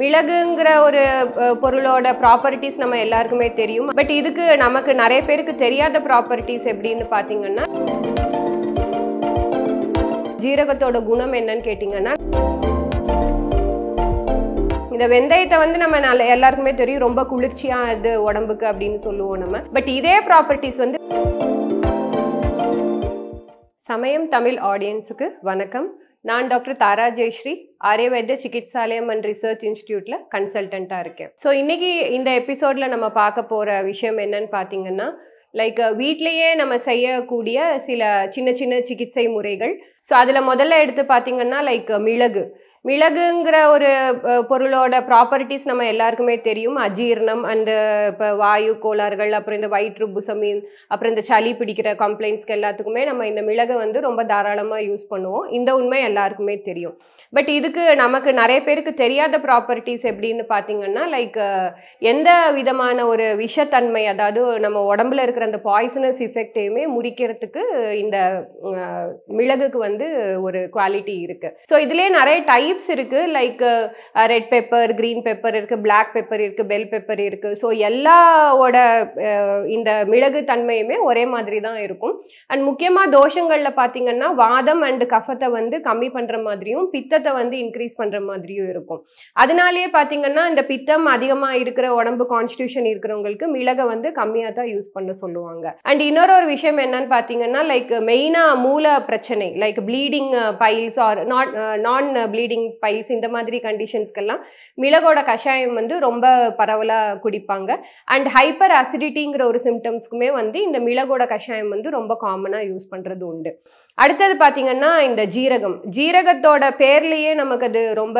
மிளகுங்கிற ஒரு பொருளோட ப்ராப்பர்ட்டிஸ் நம்ம எல்லாருக்குமே தெரியும். பட் இதுக்கு நமக்கு நிறைய பேருக்கு தெரியாத ப்ராப்பர்ட்டிஸ் எப்படின்னு பார்த்தீங்கன்னா ஜீரகத்தோட குணம் என்னன்னு கேட்டிங்கன்னா இந்த வெந்தயத்தை வந்து நம்ம நல்ல எல்லாருக்குமே தெரியும் ரொம்ப குளிர்ச்சியாக இது உடம்புக்கு அப்படின்னு சொல்லுவோம் நம்ம. பட் இதே ப்ராப்பர்ட்டிஸ் வந்து சமயம் தமிழ் ஆடியன்ஸுக்கு வணக்கம். நான் doctor Tara Jayashree Aryavaidya Chikitsalayam and research இன்ஸ்டியூட்டில் கன்சல்டண்ட்டாக இருக்கேன். ஸோ இன்னைக்கு இந்த எபிசோடில் நம்ம பார்க்க போகிற விஷயம் என்னன்னு பார்த்தீங்கன்னா லைக் வீட்லேயே நம்ம செய்யக்கூடிய சில சின்ன சின்ன சிகிச்சை முறைகள். ஸோ அதில் முதல்ல எடுத்து பார்த்தீங்கன்னா லைக் மிளகு. மிளகுங்கிற ஒரு பொருளோட ப்ராப்பர்ட்டிஸ் நம்ம எல்லாருக்குமே தெரியும். அஜீரணம் அந்த இப்போ வாயு கோளாறுகள் அப்புறம் இந்த வயிற்று புசமீன் அப்புறம் இந்த சளி பிடிக்கிற கம்ப்ளைண்ட்ஸ்க்கு எல்லாத்துக்குமே நம்ம இந்த மிளகை வந்து ரொம்ப தாராளமாக யூஸ் பண்ணுவோம். இந்த உண்மை எல்லாருக்குமே தெரியும். பட் இதுக்கு நமக்கு நிறைய பேருக்கு தெரியாத ப்ராப்பர்ட்டிஸ் எப்படின்னு பார்த்தீங்கன்னா லைக் எந்த விதமான ஒரு விஷத்தன்மை அதாவது நம்ம உடம்புல இருக்கிற அந்த பாய்சனஸ் இஃபெக்டையுமே முறிக்கிறதுக்கு இந்த மிளகுக்கு வந்து ஒரு குவாலிட்டி இருக்குது ஸோ இதுலேயே நிறைய டைப்ஸ் இருக்கு. Like red pepper green pepper இருக்குது பிளாக் பெப்பர் இருக்குது பெல் பெப்பர் இருக்குது ஸோ எல்லாவோட uh, இந்த மிளகு தன்மையுமே ஒரே மாதிரி தான் இருக்கும். அண்ட் முக்கியமாக தோஷங்களில் பார்த்தீங்கன்னா வாதம் அண்ட் கஃபத்தை வந்து கம்மி பண்ணுற மாதிரியும் பித்தத்தை வந்து இன்க்ரீஸ் பண்ணுற மாதிரியும் இருக்கும். அதனாலேயே பார்த்தீங்கன்னா இந்த பித்தம் அதிகமாக இருக்கிற உடம்பு கான்ஸ்டியூஷன் இருக்கிறவங்களுக்கு மிளகை வந்து கம்மியாக தான் யூஸ் பண்ண சொல்லுவாங்க. அண்ட் இன்னொரு ஒரு விஷயம் என்னன்னு பார்த்தீங்கன்னா லைக் மெயினாக மூல பிரச்சனை like bleeding piles or not non bleeding piles இந்த மாதிரி கண்டிஷன்ஸ்க்கெல்லாம் மிளகோட கஷாயம் வந்து ரொம்ப பரவலாக குடிப்பாங்க. அண்ட் ஹைப்பர் அசிடிட்டிங்கிற ஒரு சிம்டம்ஸ்க்குமே வந்து இந்த மிளகோட கஷாயம் வந்து ரொம்ப காமனாக யூஸ் பண்ணுறது உண்டு. அடுத்தது பார்த்தீங்கன்னா இந்த ஜீரகம். ஜீரகத்தோட பேர்லேயே நமக்கு அது ரொம்ப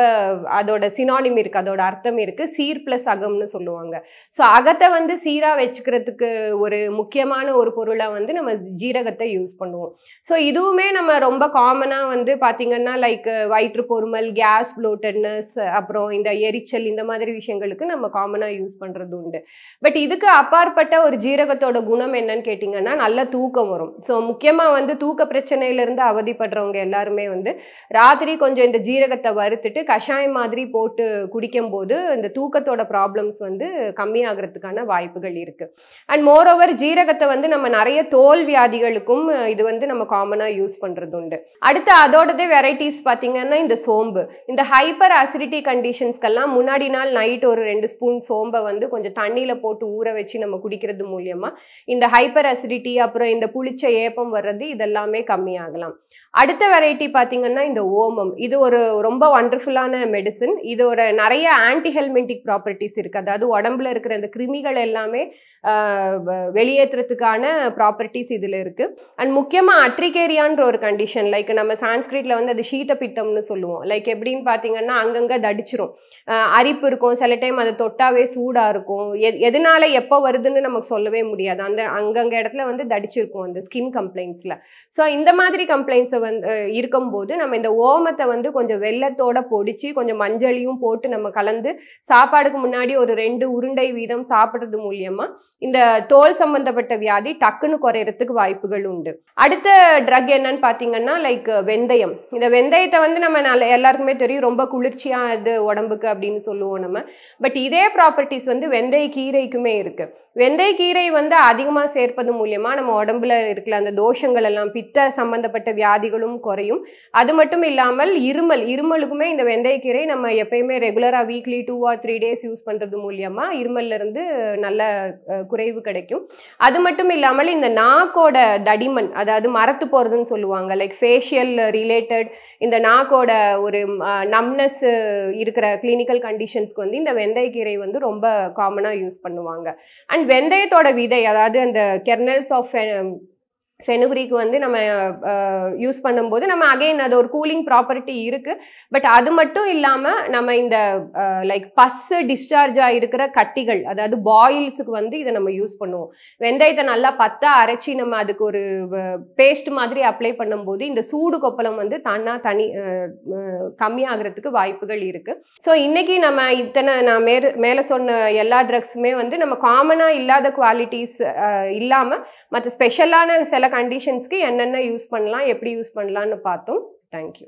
அதோட சினானிம் இருக்குது அதோட அர்த்தம் இருக்குது சீர் ப்ளஸ் அகம்னு சொல்லுவாங்க. ஸோ அகத்தை வந்து சீராக வச்சுக்கிறதுக்கு ஒரு முக்கியமான ஒரு பொருளாக வந்து நம்ம ஜீரகத்தை யூஸ் பண்ணுவோம். ஸோ இதுவுமே நம்ம ரொம்ப காமனாக வந்து பார்த்திங்கன்னா லைக் வயிற்று பொறுமல் கேஸ் ப்ளோட்டட்னஸ் அப்புறம் இந்த எரிச்சல் இந்த மாதிரி விஷயங்களுக்கு நம்ம காமனாக யூஸ் பண்ணுறது உண்டு. பட் இதுக்கு அப்பாற்பட்ட ஒரு ஜீரகத்தோட குணம் என்னன்னு கேட்டிங்கன்னா நல்ல தூக்கம் வரும். ஸோ முக்கியமாக வந்து தூக்க பிரச்சனையிலேருந்து அவதிப்படுறவங்க எல்லாருமே வந்து ராத்திரி கொஞ்சம் இந்த ஜீரகத்தை வறுத்துட்டு கஷாயம் மாதிரி போட்டு குடிக்கும்போது இந்த தூக்கத்தோட ப்ராப்ளம்ஸ் வந்து கம்மியாகிறதுக்கான வாய்ப்புகள் இருக்குது அண்ட் மோரோவர் ஜீரகத்தை வந்து நம்ம நிறைய தோல் வியாதிகளுக்கும் இது வந்து நம்ம காமனாக யூஸ் பண்ணுறது உண்டு. அடுத்து அதோடதே வெரைட்டிஸ் பார்த்தீங்கன்னா இந்த சோம்பு. இந்த ஹைப்பர் அசிடிட்டி கண்டிஷன்ஸ்க்கெல்லாம் முன்னாடி நாள் நைட் ஒரு ரெண்டு ஸ்பூன் சோம்பை வந்து கொஞ்சம் தண்ணியில் போட்டு ஊற வச்சு நம்ம குடிக்கிறது மூலியமாக இந்த ஹைப்பர் அசிடிட்டி அப்புறம் இந்த புளிச்ச ஏப்பம் வர்றது இதெல்லாமே கம்மியாகலாம். அடுத்த வெரைட்டி பார்த்தீங்கன்னா இந்த ஓமம். இது ஒரு ரொம்ப ஒண்டர்ஃபுல்லான மெடிசன் இது ஒரு நிறைய ஆன்டிஹெல்மெண்டிக் ப்ராப்பர்ட்டிஸ் இருக்குது அதாவது உடம்புல இருக்கிற இந்த கிருமிகள் எல்லாமே வெளியேற்றுறதுக்கான ப்ராப்பர்ட்டிஸ் இதில் இருக்குது அண்ட் முக்கியமாக அட்ரிகேரியான்ற ஒரு கண்டிஷன் லைக் நம்ம சான்ஸ்கிரிட்டில் வந்து அது ஷீட்ட பித்தம்னு சொல்லுவோம். லைக் எப்படின்னு பார்த்தீங்கன்னா அங்கங்கே தடிச்சிரும். அரிப்பு இருக்கும். சில டைம் அதை தொட்டாவே சூடாக இருக்கும். எ எதனால எப்போ வருதுன்னு நமக்கு சொல்லவே முடியாது. அந்த அங்கங்கே இடத்துல வந்து தடிச்சிருக்கும் அந்த ஸ்கின் கம்ப்ளைண்ட்ஸில் ஸோ இந்த மாதிரி கம்ப்ளைண்ட்ஸை வந்து இருக்கும்போது நம்ம இந்த ஓமத்தை வந்து கொஞ்சம் வெள்ளத்தோட பொடிச்சு கொஞ்சம் மஞ்சளையும் போட்டு நம்ம கலந்து சாப்பாடுக்கு முன்னாடி ஒரு ரெண்டு உருண்டை வீதம் சாப்பிட்றது மூலியமா இந்த தோல் சம்பந்தப்பட்ட வியாதி டக்குன்னு குறையறதுக்கு வாய்ப்புகள் உண்டு. அடுத்த ட்ரக் என்னன்னு பார்த்தீங்கன்னா லைக் வெந்தயம். இந்த வெந்தயத்தை வந்து நம்ம எல்லாருக்கும் எல்லாருக்குமே தெரியும் ரொம்ப குளிர்ச்சியாக இது உடம்புக்கு அப்படின்னு சொல்லுவோம் நம்ம. பட் இதே ப்ராப்பர்ட்டிஸ் வந்து வெந்தய கீரைக்குமே இருக்கு. வெந்தய கீரை வந்து அதிகமாக சேர்ப்பது மூலியமா நம்ம உடம்புல இருக்கிற அந்த தோஷங்கள் எல்லாம் பித்த சம்பந்தப்பட்ட வியாதிகளும் குறையும். அது மட்டும் இல்லாமல் இருமல் இருமலுக்குமே இந்த வெந்தயக்கீரை நம்ம எப்பயுமே ரெகுலராக weekly two or three days use பண்ணுறது மூலியமா இருமல்ல இருந்து நல்ல குறைவு கிடைக்கும். அது மட்டும் இல்லாமல் இந்த நாக்கோட தடிமன் அதாவது மரத்து போகிறதுன்னு சொல்லுவாங்க லைக் ஃபேஷியல் ரிலேட்டட் இந்த நாக்கோட ஒரு நம்னஸ் இருக்கிற கிளினிக்கல் கண்டிஷன்ஸ்க்கு வந்து இந்த வெந்தயக்கீரை வந்து ரொம்ப காமனாக யூஸ் பண்ணுவாங்க. அண்ட் வெந்தயத்தோட விதை அதாவது அந்த கெர்னல்ஸ் ஆஃப் ஃபெனுக்ரிக்கு வந்து நம்ம யூஸ் பண்ணும்போது நம்ம அகைன் அது ஒரு கூலிங் ப்ராப்பர்ட்டி இருக்குது பட் அது மட்டும் இல்லாமல் நம்ம இந்த லைக் பஸ்ஸு டிஸ்சார்ஜாக இருக்கிற கட்டிகள் அதாவது பாயில்ஸுக்கு வந்து இதை நம்ம யூஸ் பண்ணுவோம். வெந்தயத்தை நல்லா பத்தா அரைச்சி நம்ம அதுக்கு ஒரு பேஸ்ட் மாதிரி அப்ளை பண்ணும்போது இந்த சூடு கொப்பளம் வந்து தன்னா தனி கம்மியாகிறதுக்கு வாய்ப்புகள் இருக்குது ஸோ இன்றைக்கி நம்ம இத்தனை நான் மேல் மேலே சொன்ன எல்லா ட்ரக்ஸுமே வந்து நம்ம காமனாக இல்லாத குவாலிட்டிஸ் இல்லாமல் மற்ற ஸ்பெஷலான சில கண்டிஷன்ஸ்க்கு என்னென்ன யூஸ் பண்ணலாம் எப்படி யூஸ் பண்ணலான்னு பார்த்தோம். தேங்க்யூ